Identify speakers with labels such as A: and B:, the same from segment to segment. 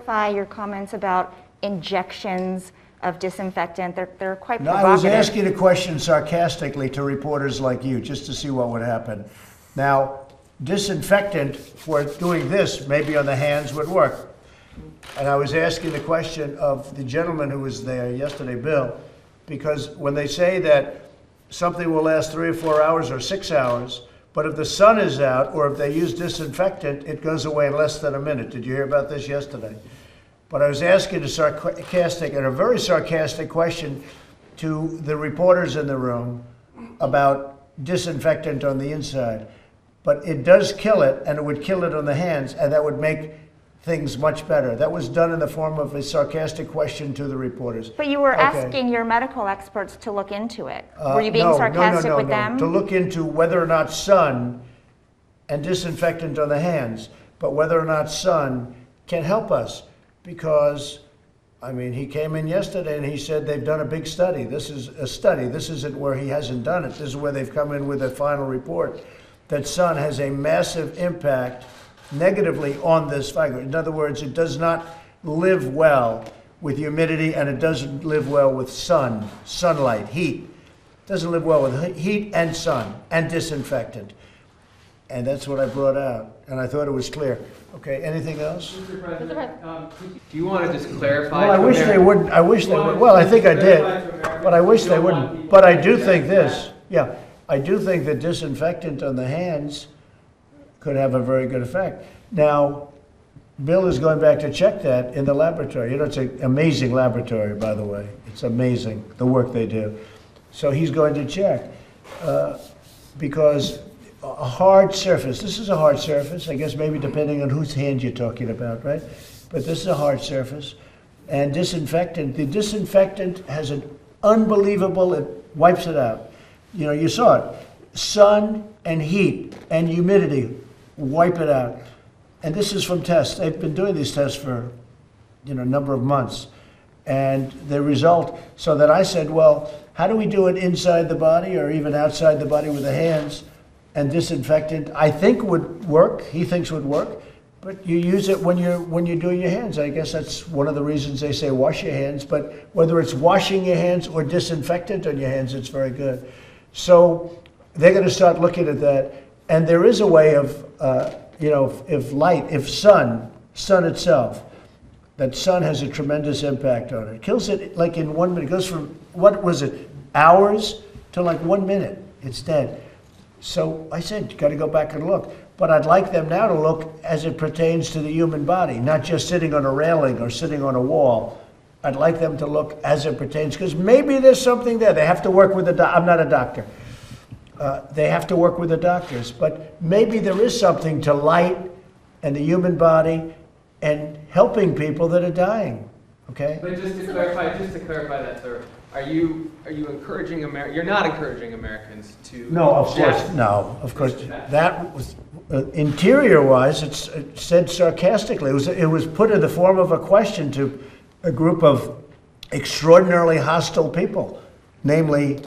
A: clarify your comments about injections of disinfectant? They're, they're quite
B: No, I was asking a question sarcastically to reporters like you, just to see what would happen. Now, disinfectant for doing this, maybe on the hands, would work. And I was asking the question of the gentleman who was there yesterday, Bill, because when they say that something will last three or four hours or six hours, but if the sun is out or if they use disinfectant, it goes away in less than a minute. Did you hear about this yesterday? But I was asking a sarcastic and a very sarcastic question to the reporters in the room about disinfectant on the inside. But it does kill it, and it would kill it on the hands, and that would make things much better. That was done in the form of a sarcastic question to the reporters.
A: But you were
B: Okay.
A: asking your medical experts to look into it.
B: Uh,
A: Were you being
B: no, no, no, no,
A: with
B: no.
A: them?
B: To look into whether or not sun and disinfectant on the hands, but whether or not sun can help us. Because, I mean, he came in yesterday and he said they've done a big study. This is a study. This isn't where he hasn't done it. This is where they've come in with a final report that sun has a massive impact negatively on this fiber. In other words, it does not live well with humidity and it doesn't live well with sun, sunlight, heat. Doesn't live well with heat and sun and disinfectant. And that's what I brought out, and I thought it was clear. Okay, anything else?
C: Mr. President, um, do you want to just clarify?
B: Well, I
C: to
B: wish they wouldn't, I wish they would, well, I think I did, but I wish they wouldn't. But I do think this, yeah, I do think that disinfectant on the hands could have a very good effect. Now, Bill is going back to check that in the laboratory. You know, it's an amazing laboratory, by the way. It's amazing, the work they do. So he's going to check. uh, Because a hard surface, this is a hard surface, I guess maybe depending on whose hand you're talking about, right? But this is a hard surface. And disinfectant, the disinfectant has an unbelievable, it wipes it out. You know, you saw it. Sun and heat and humidity wipe it out. And this is from tests. They've been doing these tests for, you know, a number of months. And the result, so that I said, well, how do we do it inside the body or even outside the body with the hands? And disinfectant, I think would work, he thinks would work, but you use it when you're, when you're doing your hands. I guess that's one of the reasons they say wash your hands, but whether it's washing your hands or disinfectant on your hands, it's very good. So they're gonna start looking at that, and there is a way of, uh, you know, if- if light, if sun, sun itself, that sun has a tremendous impact on it. It kills it like in one minute. It goes from, what was it, hours to like one minute. It's dead. So I said, you got to go back and look. But I'd like them now to look as it pertains to the human body, not just sitting on a railing or sitting on a wall. I'd like them to look as it pertains, because maybe there's something there. They have to work with the, doc- I'm not a doctor. Uh, They have to work with the doctors, but maybe there is something to light and the human body and helping people that are dying, okay?
C: But just to clarify, just to clarify that, sir, are you, are you encouraging Amer, you're not encouraging Americans to?
B: No, of course, no, of course. That was, uh, interior-wise, it's it said sarcastically. It was, it was put in the form of a question to a group of extraordinarily hostile people, namely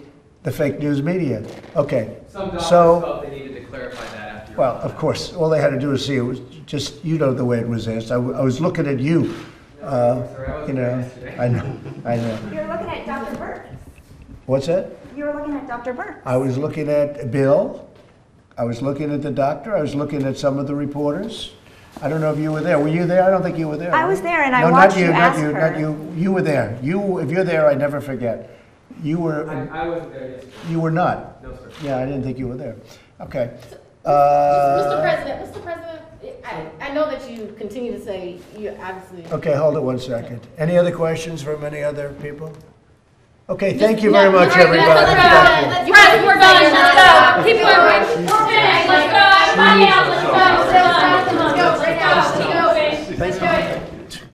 B: the fake news media. Okay,
C: Some doctors
B: so,
C: felt they needed to clarify that after.
B: well, of course, all they had to do was see, it was just, you know the way it was asked. I, w- I was looking at you, uh,
C: Sorry, I wasn't
B: you
C: there
B: know. I know, I know.
A: You were looking at Dr. Birx.
B: What's that?
A: You were looking at Dr. Birx.
B: I was looking at Bill, I was looking at the doctor, I was looking at some of the reporters. I don't know if you were there. Were you there? I don't think you were there.
A: I
B: were
A: was there, and I
B: No, not
A: watched
B: you,
A: you
B: not
A: ask
B: you,
A: her.
B: Not you, you were there. You, if you're there, I never forget. You were,
C: I, I wasn't there yesterday.
B: you were not.
C: No, sir.
B: Yeah, I didn't think you were there. Okay.
D: Mr.
B: Uh,
D: President, Mr. President, I, I know that you continue to say you obviously.
B: Okay, hold it one second. Any other questions from any other people? Okay, thank you very much, everybody.
D: let's go.
B: Thank you.